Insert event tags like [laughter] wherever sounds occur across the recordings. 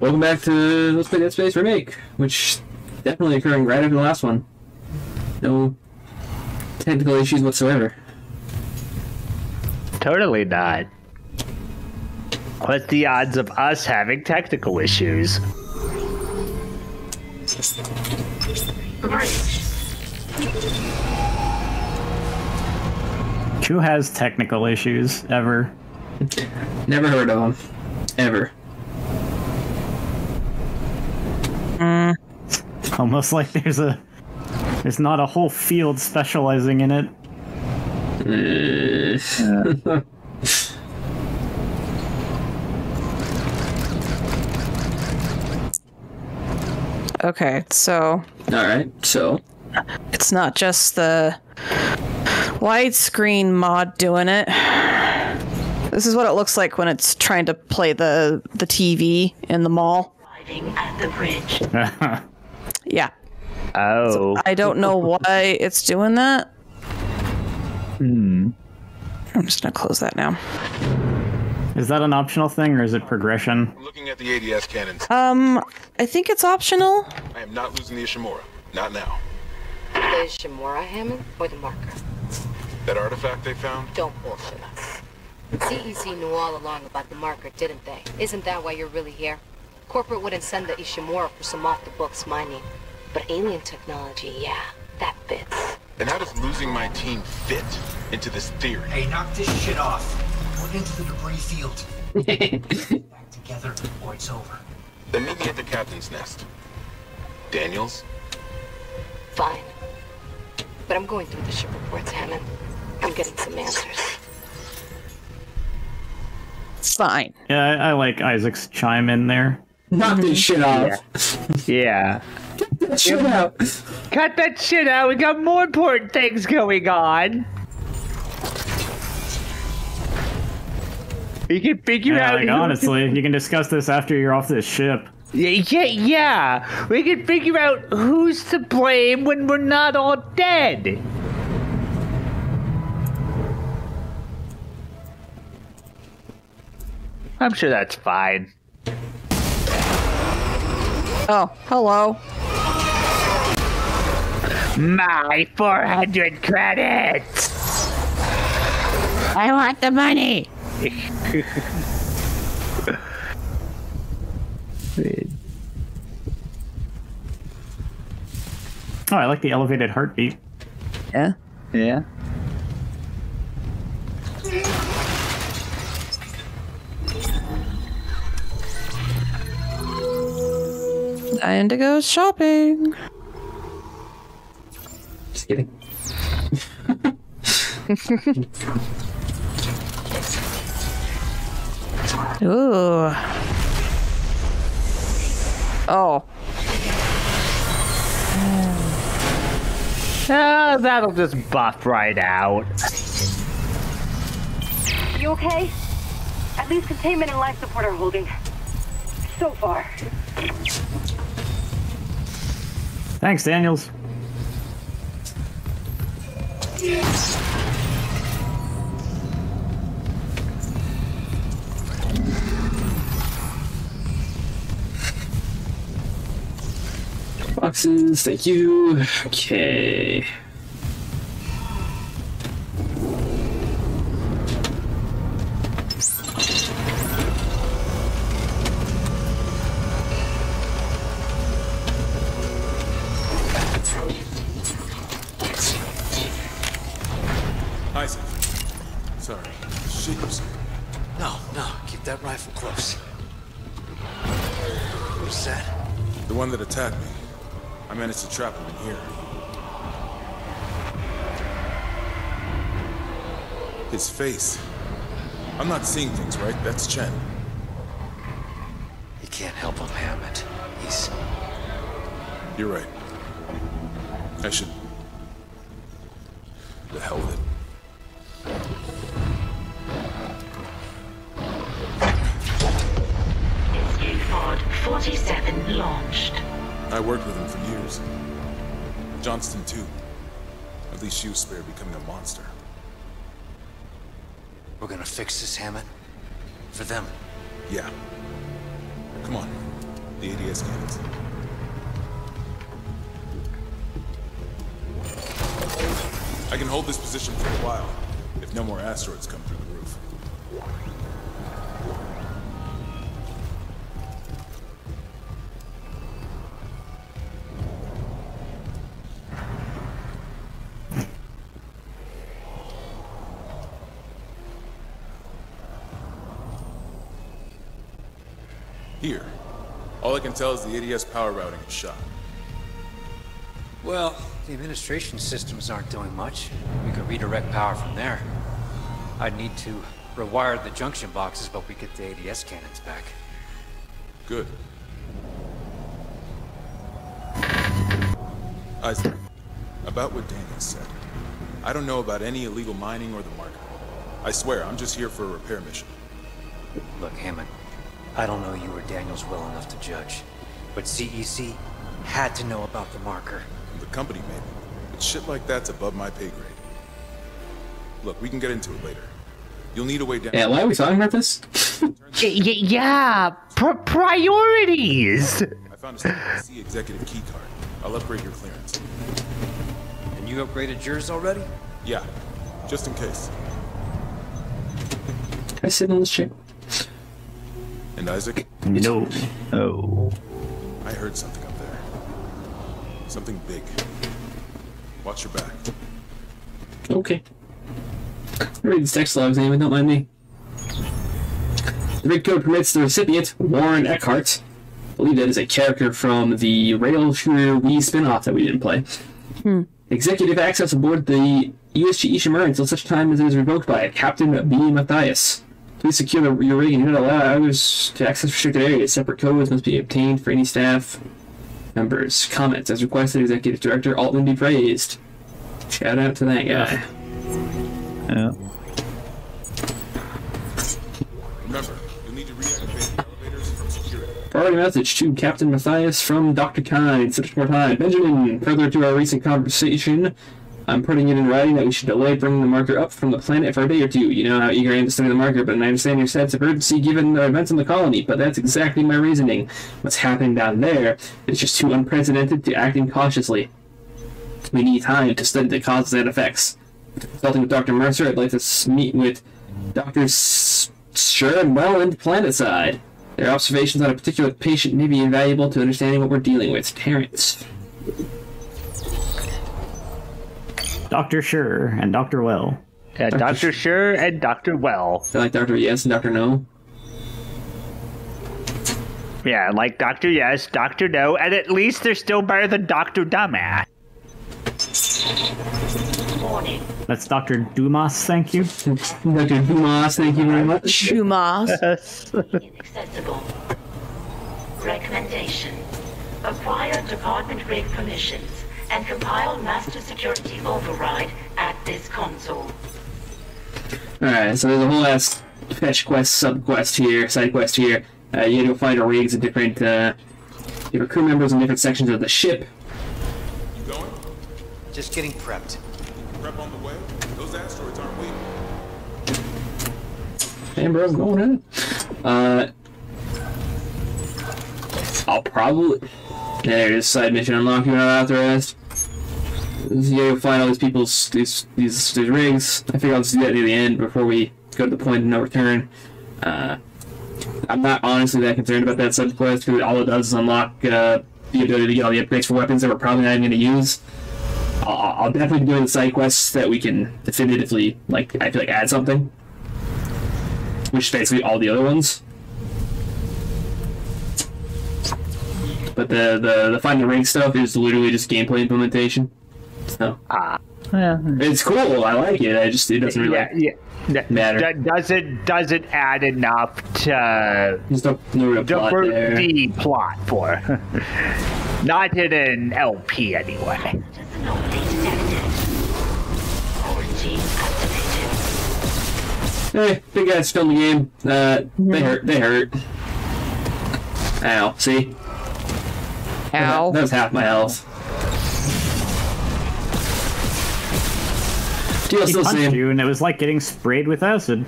welcome back to Let's Play Dead Space Remake, which definitely occurring right after the last one. No technical issues whatsoever. Totally not. What's the odds of us having technical issues? Who has technical issues ever? Never heard of them. Ever. Almost like there's a there's not a whole field specializing in it. Uh, [laughs] Okay, so Alright, so. it's not just the widescreen mod doing it. This is what it looks like when it's trying to play the the TV in the mall. Arriving at the bridge. [laughs] Yeah. Oh. I don't know why it's doing that. Hmm. I'm just gonna close that now. Is that an optional thing or is it progression? I'm Looking at the ADS cannons, Um, I think it's optional. I am not losing the Ishimura. Not now. The Ishimura Hammond or the marker? That artifact they found? Don't bullshit us. CEC knew all along about the marker, didn't they? Isn't that why you're really here? Corporate wouldn't send the Ishimura for some off-the-books mining. But alien technology, yeah, that fits. And how does losing my team fit into this theory? Hey, knock this shit off. We're into the debris field. [laughs] Back together or it's over. Then meet me at the captain's nest. Daniels? Fine. But I'm going through the ship reports, Hammond. I'm getting some answers. Fine. Yeah, I, I like Isaac's chime in there. [laughs] Knock this shit off. Yeah. [laughs] That shit out. Cut that shit out. We got more important things going on. We can figure Yeah, out. like [laughs] honestly, you can discuss this after you're off this ship. Yeah, yeah, yeah. We can figure out who's to blame when we're not all dead. I'm sure that's fine. Oh, hello. My 400 credits! I want the money! [laughs] Oh, I like the elevated heartbeat. Yeah. yeah. Indigo shopping. Just kidding. [laughs] Ooh. Oh. Ah, that'll just buff right out. You okay? At least containment and life support are holding. So far. Thanks, Daniels. Boxes, thank you. Okay. I managed to trap him in here. His face. I'm not seeing things, right? That's Chen. You can't help him, Hammond. He's. You're right. I should. The hell with it. Escape pod 47 launched. I worked with him for years. Johnston, too. At least she was spared becoming a monster. We're gonna fix this, Hammond. For them. Yeah. Come on. the ADS cannons. I can hold this position for a while, if no more asteroids come All I can tell is the ADS power routing is shot. Well, the administration systems aren't doing much. We could redirect power from there. I'd need to rewire the junction boxes, but we get the ADS cannons back. Good. Isaac, about what Daniel said. I don't know about any illegal mining or the marker. I swear, I'm just here for a repair mission. Look, Hammond, I don't know you or Daniels well enough to judge, but CEC had to know about the marker. The company maybe, but shit like that's above my pay grade. Look, we can get into it later. You'll need a way down. Yeah, why are we talking about this? [laughs] Y- y- yeah, pr- priorities. I found a CEC executive key card. I'll upgrade your clearance. And you upgraded yours already? Yeah, just in case. Can I sit on this chair? And Isaac, No. Oh. I heard something up there. Something big. Watch your back. Okay. Read these text logs, Amy, don't mind me. The rig code permits the recipient, Warren Eckhart, I believe that is a character from the rail shooter Wii spin-off that we didn't play. Hmm. Executive access aboard the USG Ishimura until such time as it is revoked by Captain B. Mathius. Please secure the, your rig and do not allow others to access restricted areas. Separate codes must be obtained for any staff members. Comments as requested, Executive Director Altman be praised. Shout out to that guy. Yeah. Remember, you'll need to reactivate elevators from security. Priority message to Captain Mathius from Dr. Kyne. Such more time. Benjamin, further to our recent conversation, I'm putting it in writing that we should delay bringing the marker up from the planet for a day or two. You know how eager I am to study the marker, but I understand your sense of urgency given the events in the colony. But that's exactly my reasoning. What's happening down there is just too unprecedented to acting cautiously. We need time to study the causes and effects. Consulting with Dr. Mercer, I'd like to meet with Well and Planetside. Their observations on a particular patient may be invaluable to understanding what we're dealing with. Terrence. Dr. Sure and Dr. Well. Uh, Dr. Sure and Dr. Well. I like Dr. Yes and Dr. No. Yeah, like Dr. Yes, Dr. No, and at least they're still better than Dr. Dumbass. Warning. That's Dr. Dumas, thank you. [laughs] Dr. Dumas, thank you very much. Dumas. [laughs] Inaccessible. Recommendation. Acquire department rig permissions and compile master security override at this console. Alright, so there's a whole ass fetch quest, sub quest here, side quest here. Uh, you gotta find our rigs and different, uh, different crew members in different sections of the ship. You going? Just getting prepped. Prep on the way? Those asteroids aren't waiting. Hey, bro, I'm going in. Uh, I'll probably. There's side mission unlocked. You know authorized. You find all these people's these these these. I figure I'll just do that near the end before we go to the point of no return. Uh, I'm not honestly that concerned about that sub quest because all it does is unlock uh, the ability to get all the upgrades for weapons that we're probably not even going to use. I'll, I'll definitely be doing the side quests that we can definitively like. I feel like add something which is basically all the other ones. But the the the find the ring stuff is literally just gameplay implementation. So Ah. Yeah. it's cool. I like it. I just it doesn't really Yeah, yeah. D- matter. d- does it does it add enough to there's no no real plot the plot for? [laughs] Not in an LP anyway. Just anomaly detected. Hey, big guys still in the game. Uh, they hurt. They hurt. Ow. See, Ow. that was half my health. Deal He still punched same. you, and it was like getting sprayed with acid.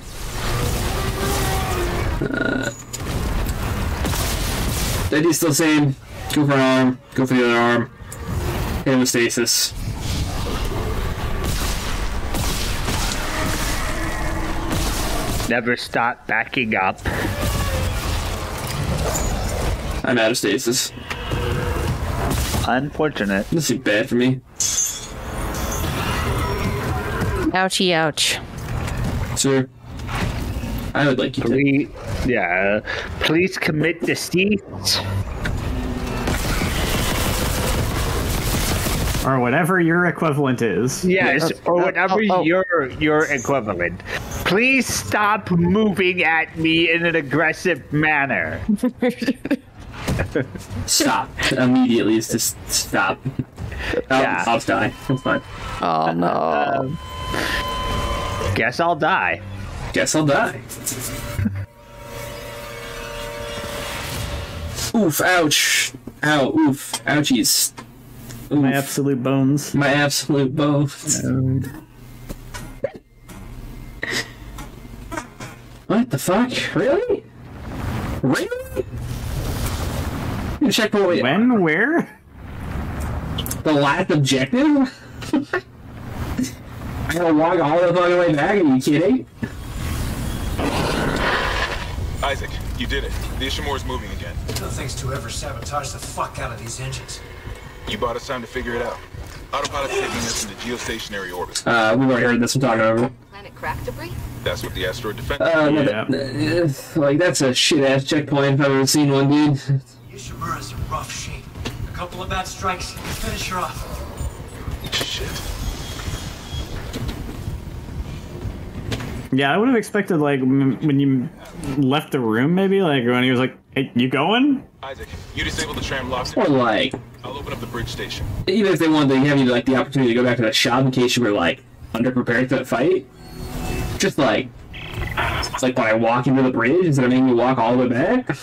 Uh, Eddie's still the same. Go for an arm. Go for the other arm. Hit him stasis. Never stop backing up. I'm out of stasis. Unfortunate. This is bad for me. Ouchie, ouch. Sir, I would like you to. Please, yeah. Please commit deceit. Or whatever your equivalent is. Yes, or whatever oh, oh, oh. your your equivalent. Please stop moving at me in an aggressive manner. [laughs] Stop. Immediately, it's just stop. I'll, Yeah. I'll die. It's fine. Oh no. Um, Guess I'll die. Guess I'll die. Oof, ouch. Ow, oof. Ouchies. Oof. My absolute bones. My absolute bones. What the fuck? Really? Really? Checkpoint. When? Where? The last objective? [laughs] I gotta walk all the fucking way back. Are you kidding? Isaac, you did it. The Ishimura's moving again. No thanks to ever sabotage the fuck out of these engines. You bought us time to figure it out. Autopilot's taking us into geostationary orbit. Uh, we've already heard this. I'm talking over. Planet crack debris? That's what the asteroid defense. Uh, no, Yeah. that- uh, like that's a shit ass checkpoint if I've ever seen one, dude. Ishimura's in rough shape. A couple of bad strikes, finish her off. Shit. Yeah, I would have expected like m- when you left the room, maybe like when he was like, "Hey, you going?" Isaac, you disable the tram locks. Or like, I'll open up the bridge station. even if they wanted to have you like the opportunity to go back to the shop in case you were like underprepared for that fight, just like, it's like when I walk into the bridge instead of making you walk all the way back.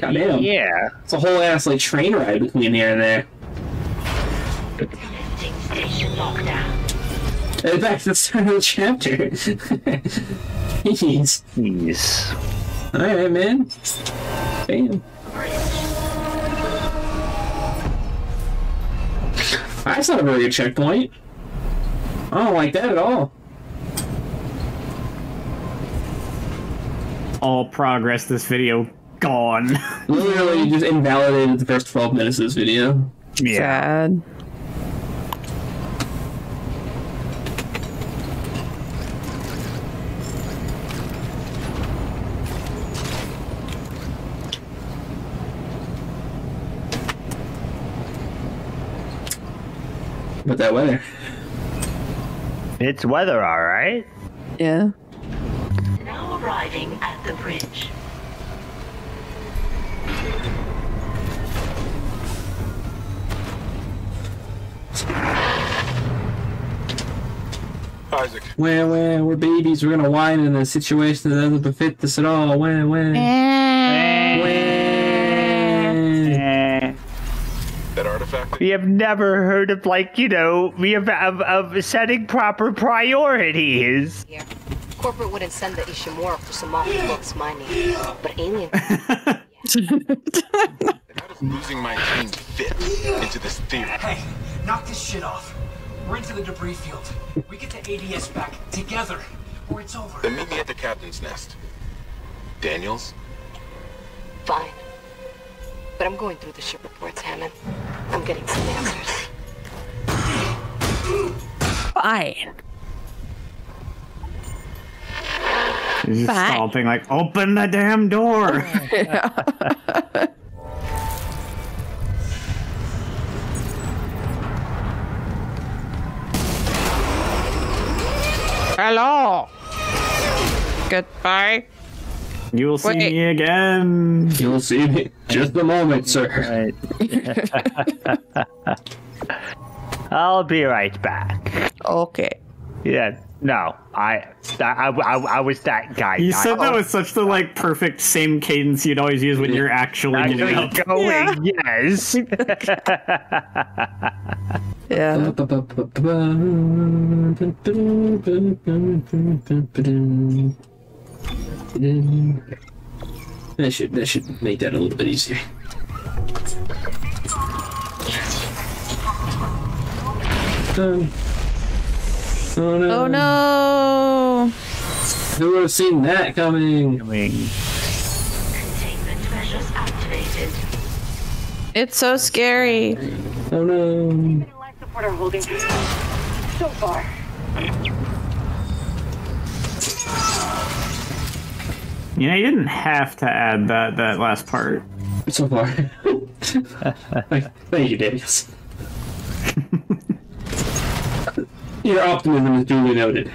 Goddamn. Yeah. It's a whole ass like train ride between here and there. Testing station lockdown. And back to the start of the chapter. Jeez. Jeez. Alright, man. Damn. That's not a very good checkpoint. I don't like that at all. All progress this video gone. [laughs] Literally just invalidated the first 12 minutes of this video. Yeah. Sad. But that weather. It's weather, all right. Yeah. Now arriving at the bridge. Isaac, Where, where, we're babies. We're gonna whine in a situation that doesn't befit us at all. Where, where, eh. We have never heard of like you know we have of, of setting proper priorities. Here. Corporate wouldn't send the Ishimura for some off the books mining. But alien [laughs] How does losing my team fit into this theory? Hey, knock this shit off. We're into the debris field. We get the ADS back together, or it's over. Then meet me at the captain's nest. Daniels? fine. But I'm going through the ship reports, Hammond. I'm getting some answers. Fine. He's just Fine. stomping like, "Open the damn door!" [laughs] Hello. Goodbye. You will see Wait. me again. You'll see me. Just a moment, sir. Right. [laughs] I'll be right back. Okay. Yeah. No, I, I, I, I was that guy. You said that with such the like perfect same cadence you'd always use when you're actually getting up. Actually going, yes. Yeah. That should that should make that a little bit easier. Um, oh no! Oh no! Who would have seen that coming? Coming. Containment measures activated. It's so scary. Oh no! Life support are holding. So far. You know, you didn't have to add that that last part. So far. Thank thank you, Daniels. [laughs] Your optimism is duly noted.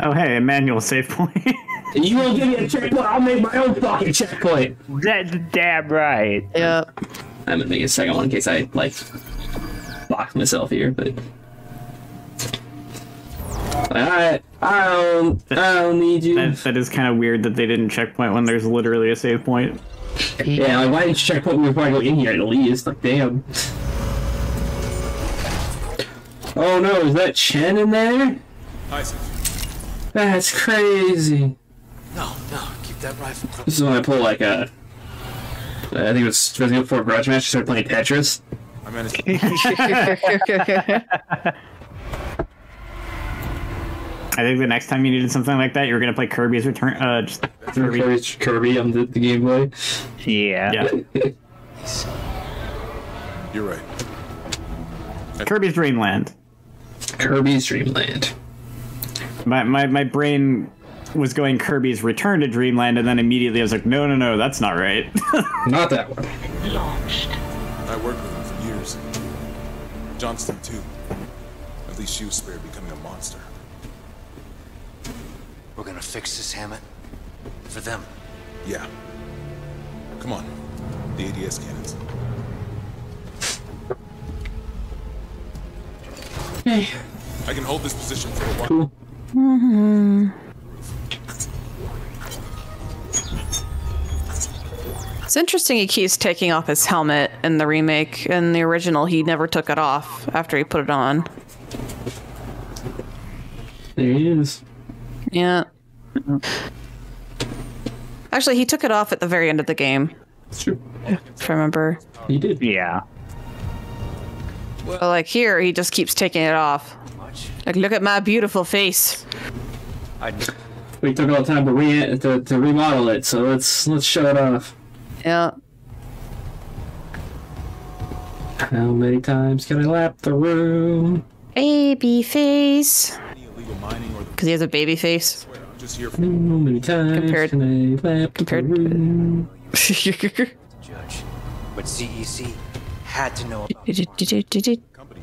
Oh, hey, a manual save point. [laughs] You won't give me a checkpoint, I'll make my own fucking checkpoint! That's damn right. Yep. I'm gonna make a second one in case I, like, box myself here, but. Alright, I don't, I don't need you. that, that is kind of weird that they didn't checkpoint when there's literally a save point. Yeah, like, why didn't you checkpoint me before I go in here at least? Like, damn. Oh no, is that Chen in there? Isaac, That's crazy. No, no, keep that rifle close. This is when I pull like a. I think it was Resident Evil 4 Garage Match. I started playing Tetris. I managed [laughs] [laughs] [laughs] I think the next time you needed something like that, you were gonna play Kirby's Return. Uh, just Kirby. Kirby, Kirby on the, the gameplay. Yeah. Yeah, [laughs] You're right. Kirby's Dreamland. Kirby's Dreamland. My, my my brain was going Kirby's Return to Dreamland, and then immediately I was like, no, no, no, that's not right. [laughs] Not that one. Launched. I worked with him for years. Johnston, too. At least she was spared becoming a monster. We're gonna fix this, Hammond. For them. Yeah. Come on. The ADS cannons. Hey, I can hold this position for a while. cool. Mm -hmm. It's interesting he keeps taking off his helmet in the remake. In the original, he never took it off after he put it on. There he is. Yeah. Actually, he took it off at the very end of the game, It's true. if I remember. He did. Yeah. But like here, he just keeps taking it off. Like, look at my beautiful face. I We took all the time to re to, to remodel it, so let's let's show it off. Yeah. How many times can I lap the room? Baby face. Because he has a baby face. swear, I'm just here for How many times Compared- can I lap compared- judge. But CEC had to know about company.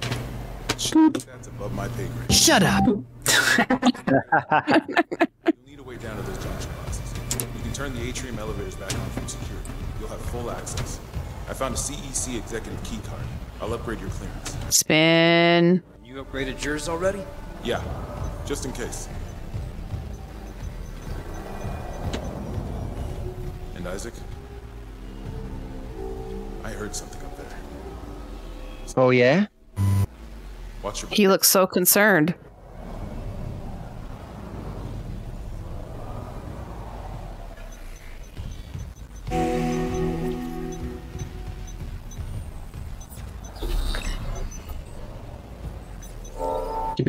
Shit, that's above my pay grade. Shut up! You'll need a way down to those junction boxes. [laughs] You can turn the atrium elevators back on from security. You'll have full access. I found a CEC executive key card. I'll upgrade your clearance. Spin. You upgraded yours already? Yeah, just in case. And Isaac? I heard something up there. Oh yeah? Watch your He looks so concerned.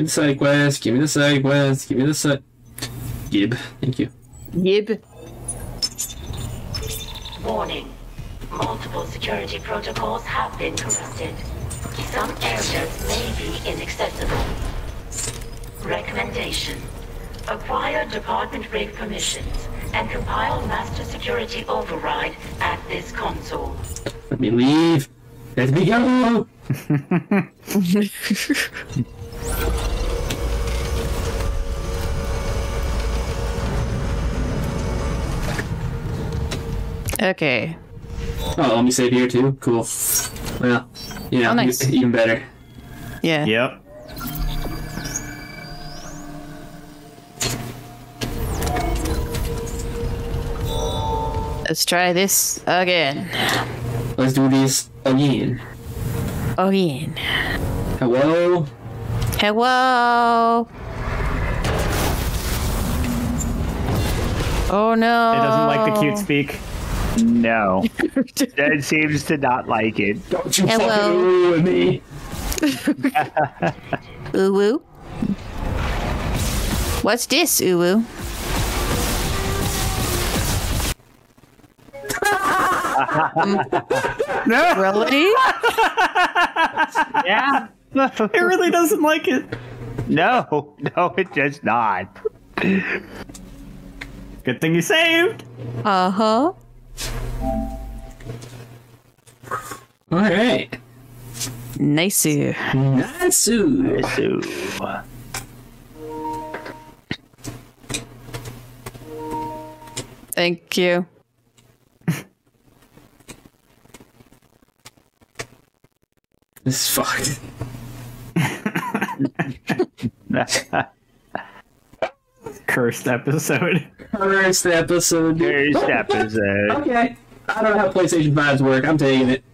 Me the side quest. Give me the side quest. Give me the side. Gib. Thank you. Yib. Warning. Multiple security protocols have been corrupted. Some areas may be inaccessible. Recommendation. Acquire department rig permissions and compile master security override at this console. Let me leave. Let me go. [laughs] [laughs] Okay. Oh, let me save here too. Cool. Well, yeah, Oh, nice. even better. Yeah. Yep. Let's try this again. Let's do this again. Again. Hello. Hello. Oh no. It doesn't like the cute speak. No. [laughs] it seems to not like it. Don't you Hello. fucking with me. [laughs] Uwu. What's this, Uwu? [laughs] Um, no. Really? Yeah. It really doesn't like it. No, no, it does not. Good thing you saved. Uh huh. All right. Nice. Nice. So, Thank you. This is fucked. [laughs] Cursed episode. First episode. First [laughs] episode. Okay. I don't know how PlayStation 5s work. I'm taking it.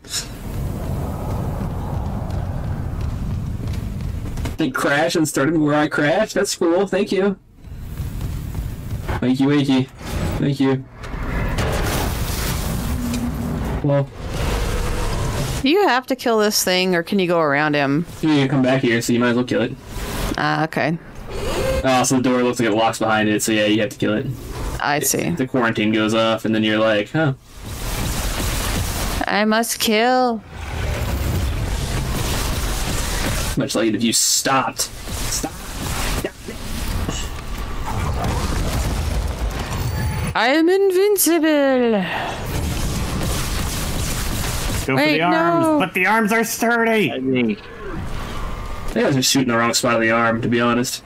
They crashed and started where I crashed. That's cool. Thank you. Thank you, Wakey. Thank you. Well, Do you have to kill this thing, or can you go around him? you can come back here, so you might as well kill it. Ah, okay. Oh, so the door looks like it locks behind it, so yeah, you have to kill it. I see. The quarantine goes off, and then you're like, huh. I must kill. Much like if you stopped. Stop. I am invincible. Go for Wait, the arms, no. but the arms are sturdy. You guys are shooting the wrong spot of the arm, to be honest.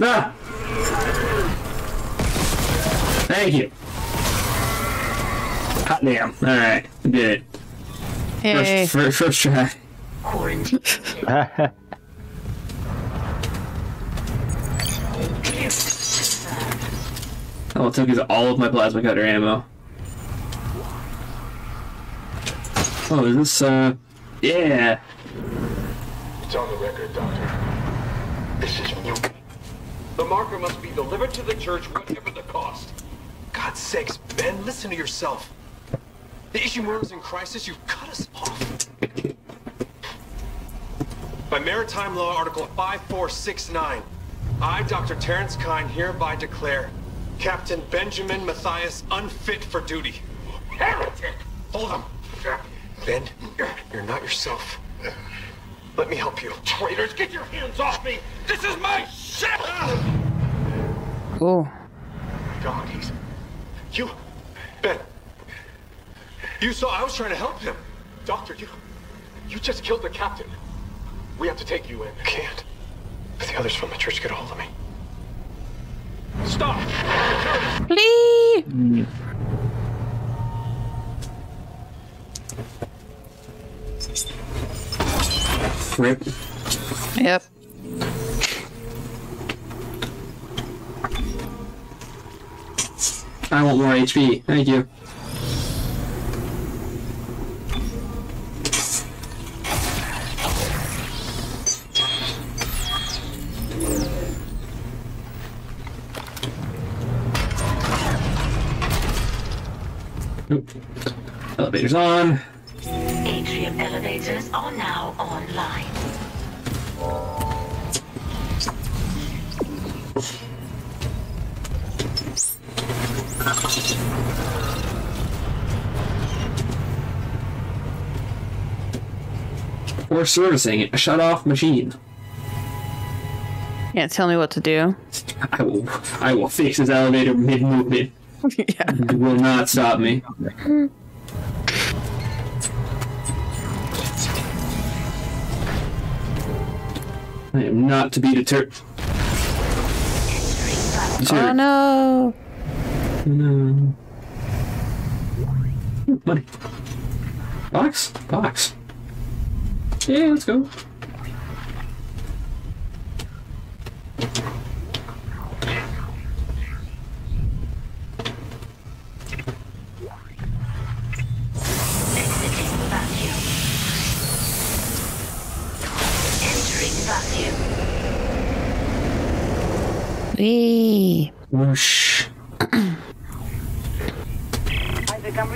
Ah! [laughs] Thank you. Hot damn. Alright, we did it. Hey. First, first, first try. Quarantine. [laughs] All it took is all of my plasma cutter ammo. Oh, is this, uh... Yeah! It's on the record, Doctor. This is new. The marker must be delivered to the church, whatever the cost. God's sakes, Ben, listen to yourself. The Ishimura's in crisis. You've cut us off. By Maritime Law, Article 5469, I, Dr. Terrence Kyne, hereby declare Captain Benjamin Mathius unfit for duty. Heretic! Hold him. Ben, you're not yourself. Let me help you. Traitors, get your hands off me! This is my ship! Oh. God, he's. You. Ben. You saw I was trying to help him. Doctor, you. You just killed the captain. We have to take you in. I can't. If the others from the church get a hold of me. Stop! Please. Mm. Rip. Yep. I want more HP. Thank you. Nope. Elevator's on. Atrium elevators are now online. Or servicing a shut off machine. Can't tell me what to do. I will I will fix this elevator mid movement. [laughs] yeah. You will not stop me. I am not to be deterred. Oh Deterred. No. No. Money. Box? Box. Yeah, let's go. Exiting vacuum. Entering vacuum. Wee. Whoosh. [clears throat]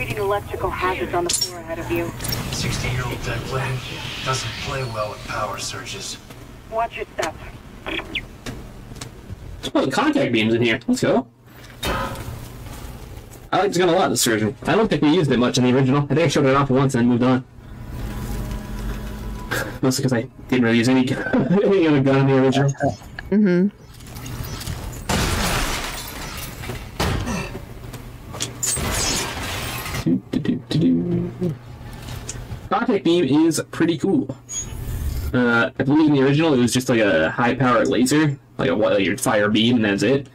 Isaac, reading electrical hazards on the floor ahead of you. 60-year-old dead lady doesn't play well with power surges. Watch your step. Oh, the contact beams in here. Let's go. I like this gun a lot, this version. I don't think we used it much in the original. I think I showed it off once and moved on. [sighs] Mostly because I didn't really use any, [laughs] any other gun in the original. Mm-hmm. Contact beam is pretty cool. Uh, I believe in the original it was just like a high powered laser, like a like your fire beam, and that's it.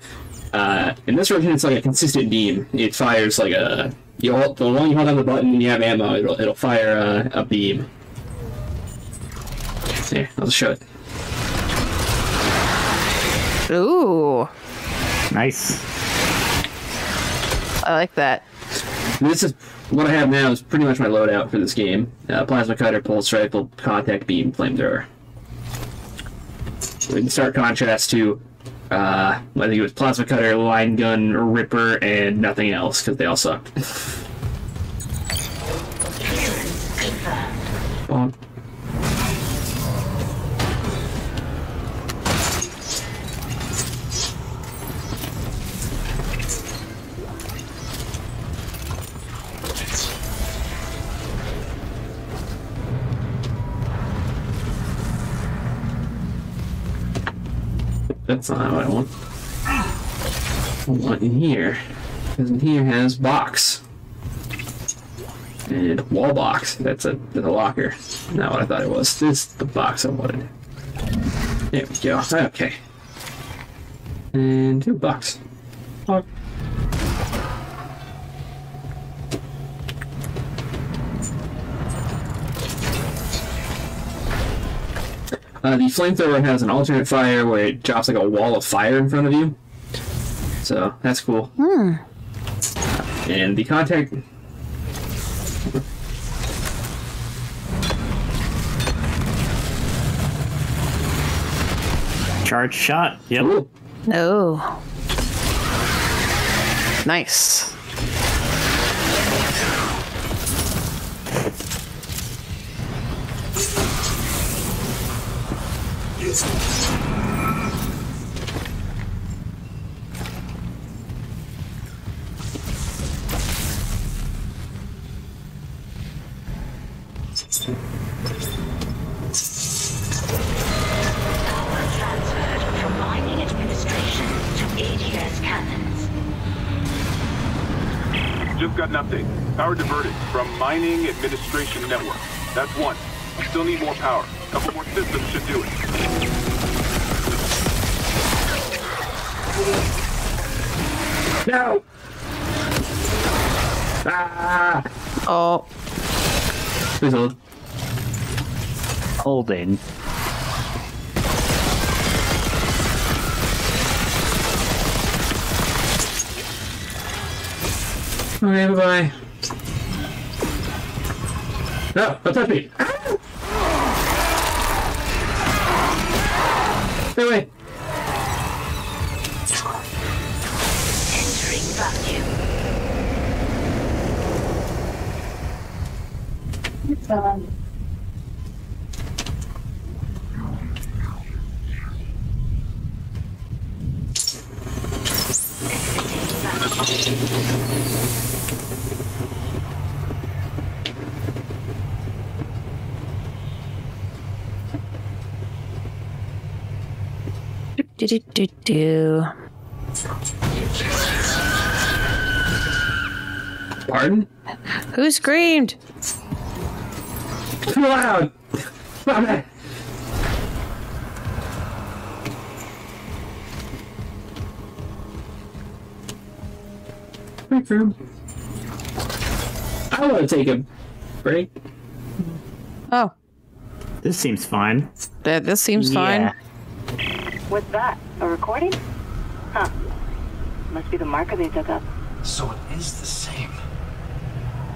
Uh, in this version, it's like a consistent beam. It fires like a you hold, the long you hold down the button and you have ammo, it'll, it'll fire uh, a beam. Here, I'll just show it. Ooh. Nice. I like that. This is what I have now is pretty much my loadout for this game. Uh, plasma cutter, pulse rifle, contact beam, flamethrower. In stark contrast to, uh, I think it was plasma cutter, line gun, ripper, and nothing else because they all suck. [laughs] Bonk. That's not what I want. I want in here. Because in here has box. And wall box. That's a, that's a locker. Not what I thought it was. This is the box I wanted. There we go. Okay. And two box. Uh, the flamethrower has an alternate fire where it drops like a wall of fire in front of you. So that's cool. Hmm. And the contact. Charge shot. Yep. Ooh. No. Nice. Cannons. Just got an update. Power diverted from mining administration network. That's one. Still need more power. No! Ah! Oh. Please hold. Holding. Okay, bye bye. No, don't touch me. Ah! Stay away. Do do do do. Pardon? Who screamed? Too loud. Stop it. Break room. I want to take a break. Oh, This seems fine. th- this seems fine. What's that? A recording? Huh. Must be the marker they dug up. So it is the same.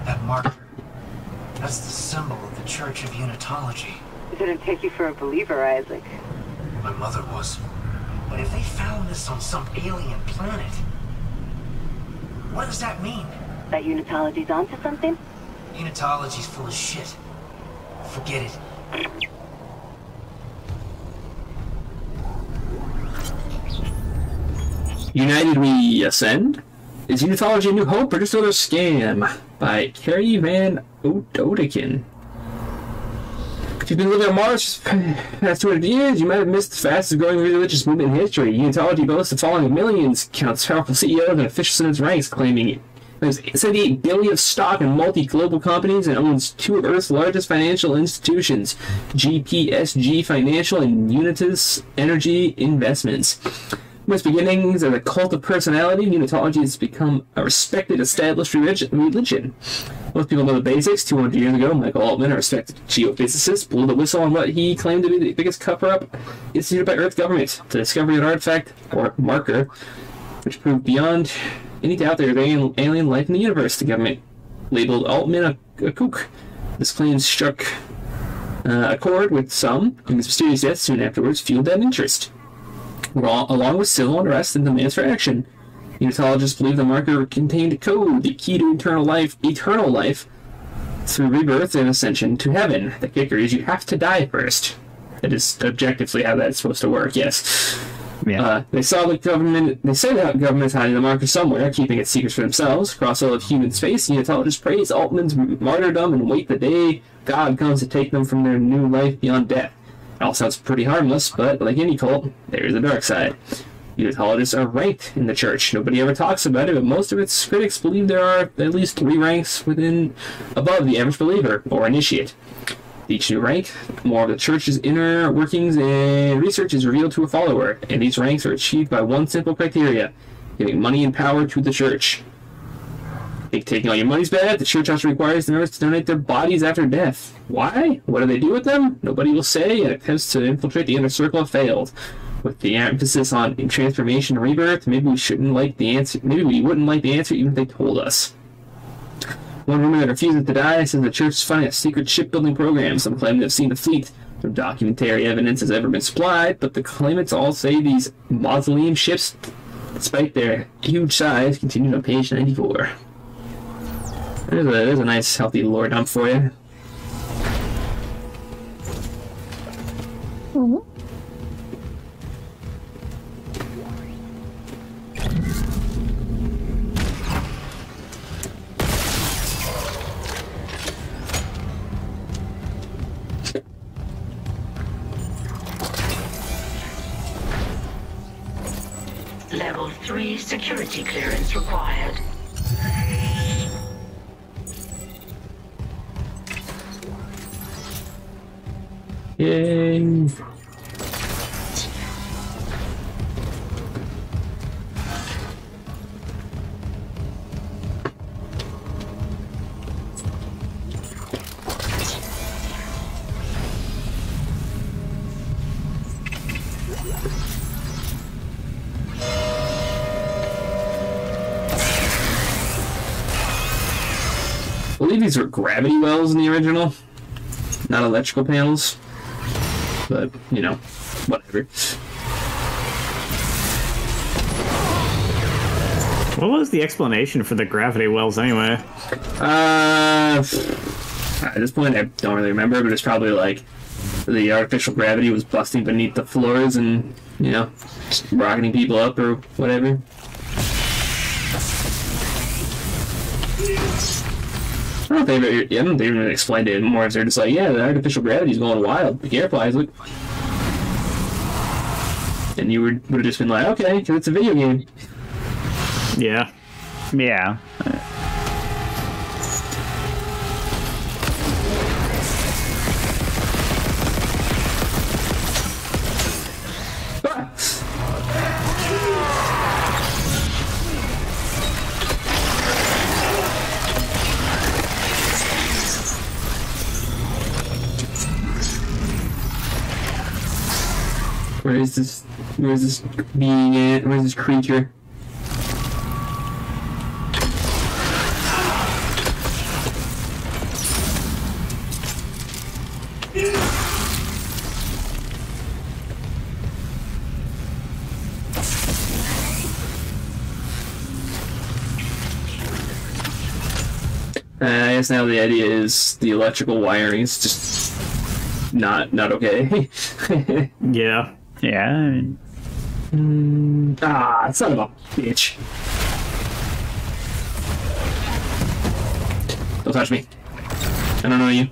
That marker. That's the symbol of the Church of Unitology. It Didn't take you for a believer, Isaac. My mother was. But if they found this on some alien planet, what does that mean? That Unitology's onto something? Unitology's full of shit. Forget it. United We Ascend? Is Unitology a New Hope or just another scam? By Carrie Van Odekin. If you've been living on Mars for the past 200 years, you might have missed the fastest growing religious movement in history. Unitology boasts a following millions, counts powerful CEOs and officials in its ranks, claiming it has 78 billion of stock in multi-global companies and owns two of Earth's largest financial institutions, GPSG Financial and Unitas Energy Investments. From its beginnings as a cult of personality, Unitology has become a respected, established religion. Most people know the basics. 200 years ago, Michael Altman, a respected geophysicist, blew the whistle on what he claimed to be the biggest cover-up instituted by Earth governments, the discovery of an artifact, or marker, which proved beyond any doubt there is alien, life in the universe. The government labeled Altman a, a kook. This claim struck uh, a chord with some, and his mysterious death soon afterwards fueled that interest. Al- Along with civil unrest and demands for action, Unitologists believe the marker contained code, the key to eternal life, eternal life, through rebirth and ascension to heaven. The kicker is you have to die first. That is objectively how that's supposed to work. Yes. Yeah. Uh, they saw the government. They say the government is hiding the marker somewhere, keeping it secrets for themselves. Across all of human space, Unitologists praise Altman's martyrdom and wait the day God comes to take them from their new life beyond death. It all sounds pretty harmless, but like any cult, there's a dark side. Unitologists are ranked in the church. Nobody ever talks about it, but most of its critics believe there are at least three ranks within above the average believer or initiate. Each new rank, more of the church's inner workings and research is revealed to a follower, and these ranks are achieved by one simple criteria giving money and power to the church. Think taking all your money's bad? The church also requires the members to donate their bodies after death. Why? What do they do with them? Nobody will say, and attempts to infiltrate the inner circle have failed. With the emphasis on transformation and rebirth, maybe we shouldn't like the answer. Maybe we wouldn't like the answer even if they told us. One woman that refuses to die says the church is funding a secret shipbuilding program. Some claim they've seen the fleet. No documentary evidence has ever been supplied, but the claimants all say these mausoleum ships, despite their huge size, continue on page 94. There's a, there's a nice, healthy lore dump for you. Level 3 security clearance required. Yay! I believe these were gravity wells in the original, not electrical panels. But, you know, whatever. What was the explanation for the gravity wells anyway? Uh, at this point, I don't really remember, but it's probably like the artificial gravity was busting beneath the floors and, you know, rocketing people up or whatever. I don't think they, ever- I don't think they even explained it more. If they're just like, yeah, the artificial gravity's going wild. The Be careful, Isaac. And you would would have just been like, okay, because it's a video game. Yeah. Yeah. Where's this? Where is this being at? Where is this creature? Uh, I guess now the idea is the electrical wiring is just not not okay. [laughs] yeah. Yeah. I mean, ah, son of a bitch! Don't touch me. I don't know you.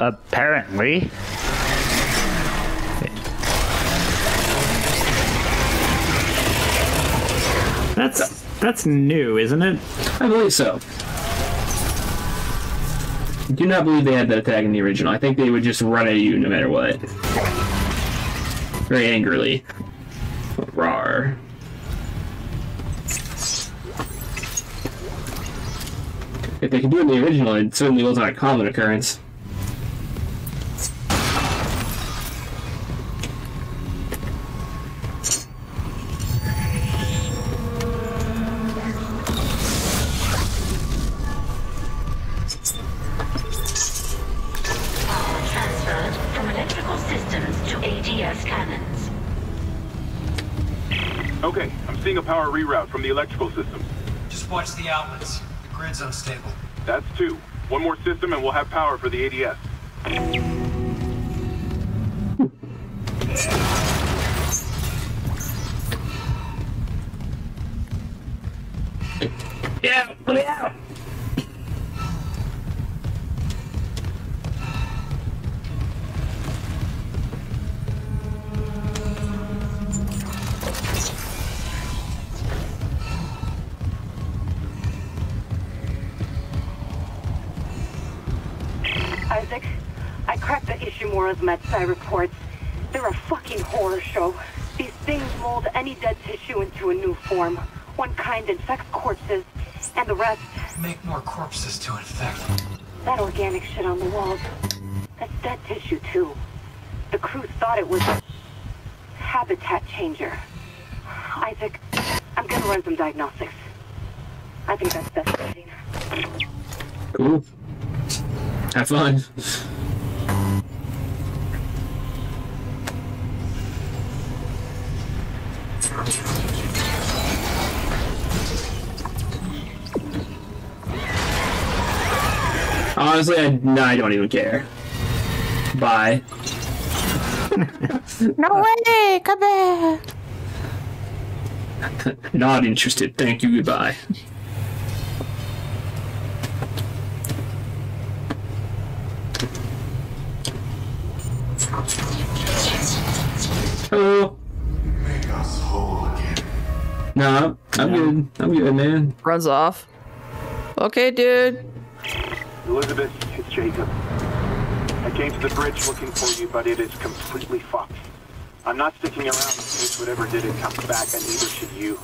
Apparently. That's that's new, isn't it? I believe so. I do not believe they had that attack in the original. I think they would just run at you no matter what. Very angrily. Rar. If they could do it in the original, it certainly wasn't a common occurrence. Seeing a power reroute from the electrical systems. Just watch the outlets. The grid's unstable. That's two. One more system and we'll have power for the ADS. Ishimura's MedSci reports. They're a fucking horror show. These things mold any dead tissue into a new form. One kind infects corpses, and the rest, Make more corpses to infect. that organic shit on the walls. That's dead tissue, too. The crew thought it was habitat changer. Isaac, I'm gonna run some diagnostics. I think that's best proceed. Cool. Have fun. Honestly, I, no, I don't even care. Bye. [laughs] No way! Come back! [laughs] Not interested. Thank you. Goodbye. Hello. Make us whole again. No, I'm good. I'm good, man. Runs off. Okay, dude. Elizabeth, it's Jacob. I came to the bridge looking for you, but it is completely fucked. I'm not sticking around in case whatever did it comes back, and neither should you.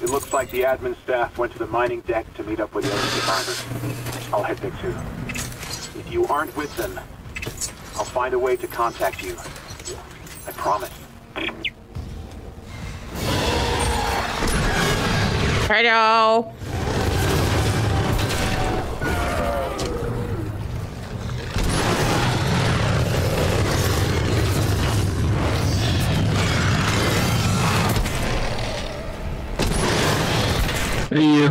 It looks like the admin staff went to the mining deck to meet up with the other survivors. I'll head there too. If you aren't with them, I'll find a way to contact you. I promise. Hello. Hey, you.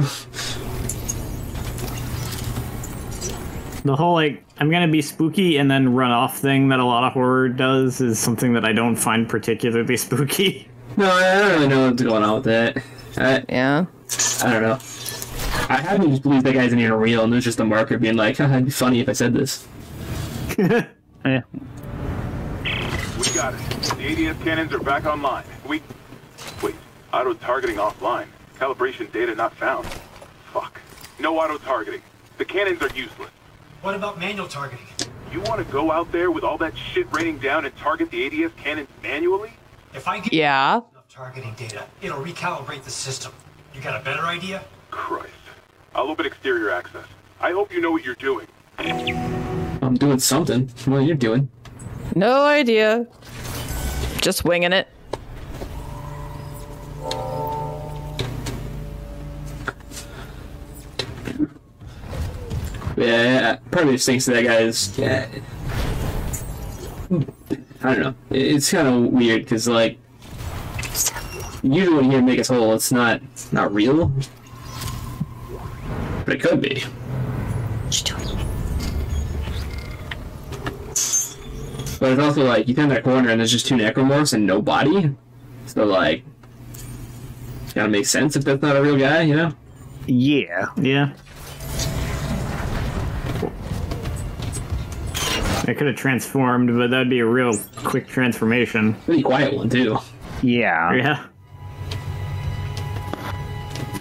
The whole like I'm gonna be spooky and then run off thing that a lot of horror does is something that I don't find particularly [laughs] spooky. No, I don't really know what's going on with that. I, yeah. I don't know. I happen to just believe that guy's in here real, and there's just a marker being like, Haha, [laughs] it'd be funny if I said this. [laughs] Yeah. We got it. The ADS cannons are back online. We... Wait, auto-targeting offline. Calibration data not found. Fuck. No auto-targeting. The cannons are useless. What about manual targeting? You want to go out there with all that shit raining down and target the ADS cannons manually? If I get Yeah. enough targeting data, it'll recalibrate the system. You got a better idea? Christ. I'll open exterior access. I hope you know what you're doing. I'm doing something. What are you doing? No idea. Just winging it. Yeah, part of me just thinks that guy is. Yeah. I don't know. It's kind of weird because like usually when you hear make us whole, it's not not real, but it could be. But it's also like you turn that corner and there's just two necromorphs and no body, so like it's gotta make sense if that's not a real guy, you know? Yeah. Yeah. It could have transformed, but that'd be a real quick transformation. Pretty quiet one too. Yeah. Yeah.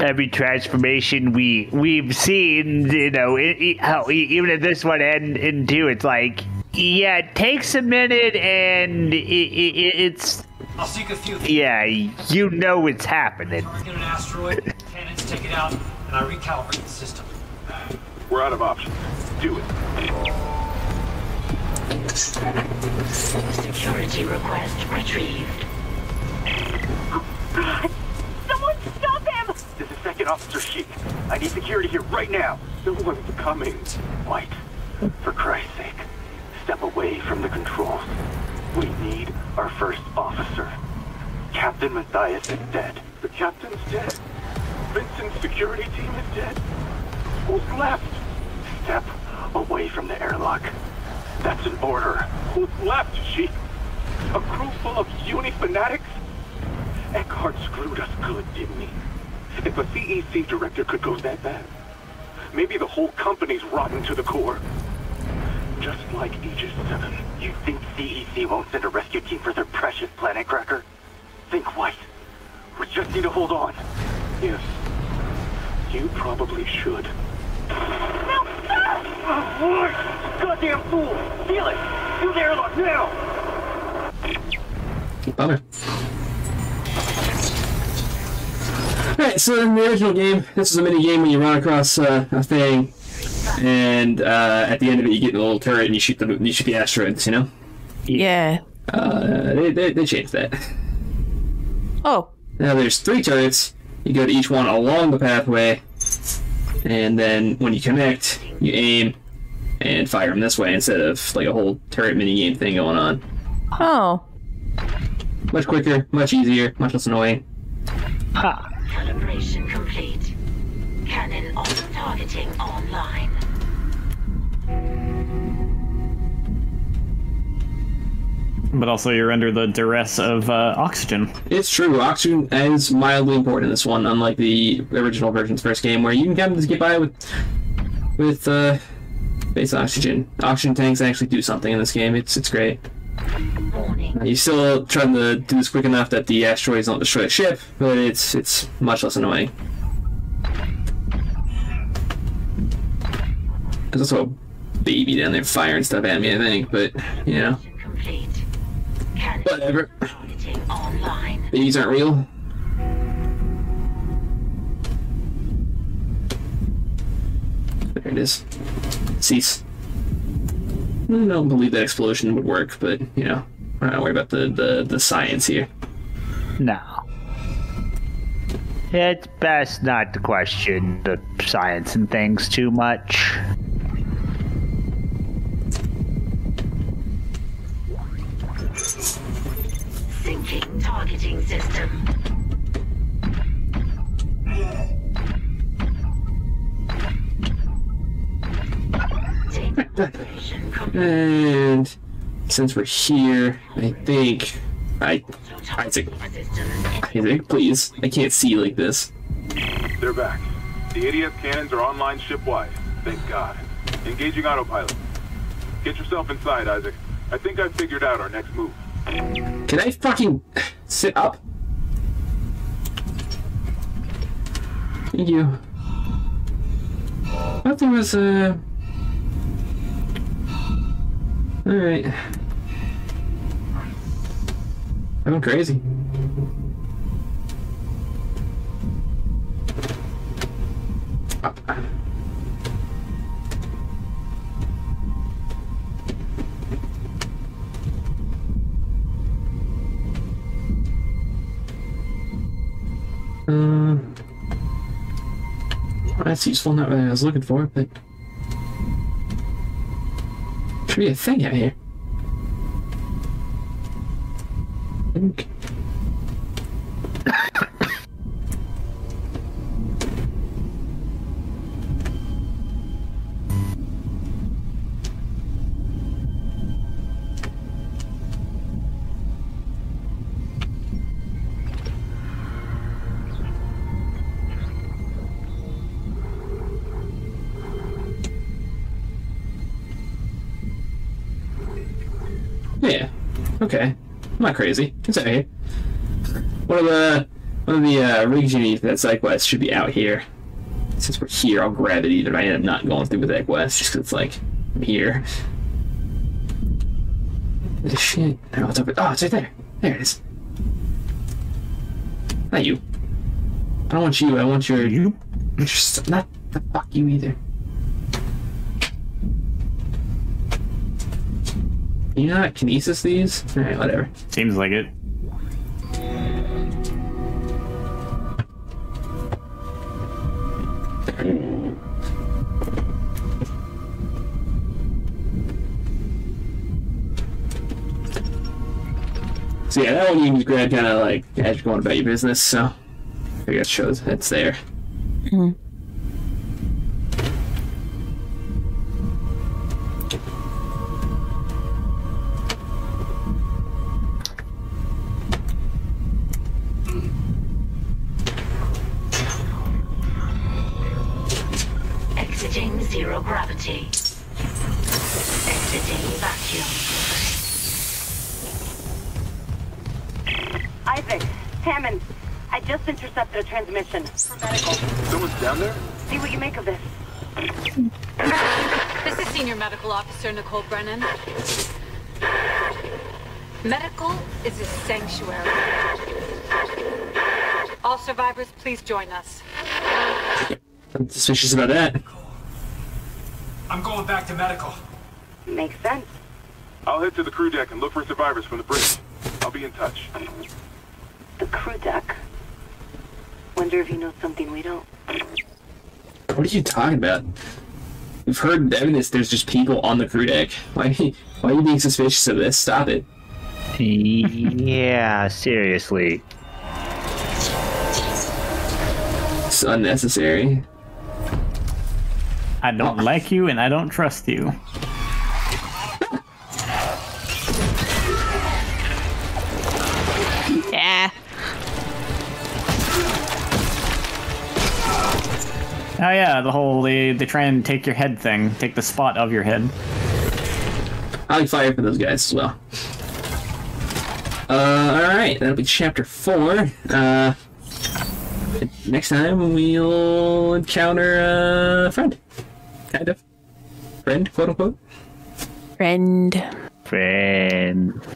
Every transformation we we've seen, you know, it, it, how e- even if this one and and two, it's like, yeah, it takes a minute and it, it, it's I'll seek a few. yeah, you know it's happening. Target an asteroid, cannons take it out, and I recalibrate the system. We're out of options. Do it. Security request retrieved. God! Someone stop him! This is Second Officer Sheik. I need security here right now. No one's coming. White, for Christ's sake, step away from the controls. We need our first officer. Captain Mathius is dead. The captain's dead. Vincent's security team is dead. Who's left? Step away from the airlock. That's an order. Who's left, Sheik? A crew full of uni fanatics? Eckhart screwed us good, didn't he? If a CEC director could go that bad, maybe the whole company's rotten to the core. Just like Aegis 7. You think CEC won't send a rescue team for their precious planet cracker? Think white. We just need to hold on. Yes. You probably should. No! Goddamn fool! Feel it! Use the airlock now! Bummer. Alright, so in the original game, this is a mini game when you run across uh, a thing, and uh, at the end of it, you get in a little turret and you shoot the you shoot the asteroids. You know, Yeah. uh, they, they they changed that. Oh. Now there's three turrets. You go to each one along the pathway, and then when you connect, you aim and fire them this way instead of like a whole turret mini game thing going on. Oh. Much quicker, much easier, much less annoying. Calibration complete. Cannon auto targeting online. But also, you're under the duress of uh, oxygen. It's true. Oxygen is mildly important in this one, unlike the original version's first game, where you can kind of just get by with with uh, base oxygen. Oxygen tanks actually do something in this game. It's it's great. Uh, You still trying to do this quick enough that the asteroids don't destroy the ship, but it's it's much less annoying. There's also a baby down there firing stuff at me, I think, but you know. Whatever. Babies aren't real. There it is. Cease. I don't believe that explosion would work, but you know, we're not worried about the, the, the science here. No. It's best not to question the science and things too much. Syncing targeting system. And since we're here, I think I Isaac Isaac, please. I can't see like this. They're back. The ADS cannons are online shipwide. Thank God. Engaging autopilot. Get yourself inside, Isaac. I think I've figured out our next move. Can I fucking sit up? Thank you. I thought there was a. Alright. I'm crazy. Uh, that's useful, not what I was looking for, but should be a thing in here. Okay. Okay. I'm not crazy. It's out here. One of the one of the uh, rigs you need for that side quest should be out here. Since we're here, I'll grab it if I end up not going through with that quest, just 'cause it's like I'm here. Where the shit? Oh, it's over. Oh, it's right there. There it is. Not you. I don't want you. I want your. You. Not the fuck you either. Can you not kinesis these? Alright, whatever. Seems like it. So yeah, that one you can just grab kind of like as you're going about your business. So I guess shows it's there. Exiting Isaac, Hammond, I just intercepted a transmission for medical. Someone's down there? See what you make of this. This is Senior Medical Officer Nicole Brennan. Medical is a sanctuary. All survivors, please join us. I'm suspicious about that. I'm going back to medical. Makes sense. I'll head to the crew deck and look for survivors from the bridge. I'll be in touch. The crew deck. Wonder if he knows something we don't. What are you talking about? We've heard evidence there's just people on the crew deck. Why, why are you being suspicious of this? Stop it. Yeah, seriously. It's unnecessary. I don't like you and I don't trust you. Oh yeah, the whole they they try and take your head thing, take the spot of your head. I like fire for those guys as well. Uh, alright, that'll be chapter four. Uh, next time we'll encounter a friend. Kind of. Friend, quote unquote. Friend. Friend.